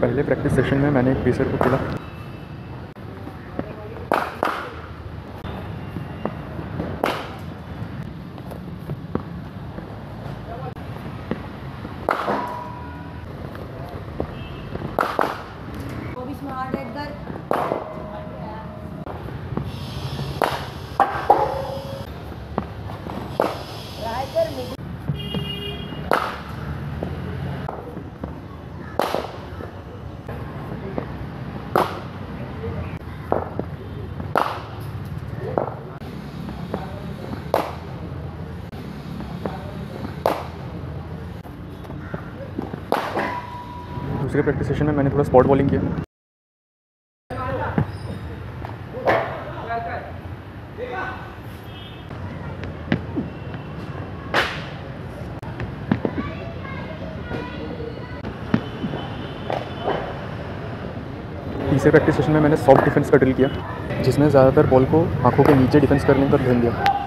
पहले practice session में मैंने एक पेसर को खेला। स्मार्ट दूसरे प्रैक्टिस सेशन में मैंने थोड़ा स्पॉट बॉलिंग किया। तीसरे प्रैक्टिस सेशन में मैंने सॉफ्ट डिफेंस का ड्रिल किया, जिसमें ज़्यादातर बॉल को आँखों के नीचे डिफेंस करने पर ध्यान दिया।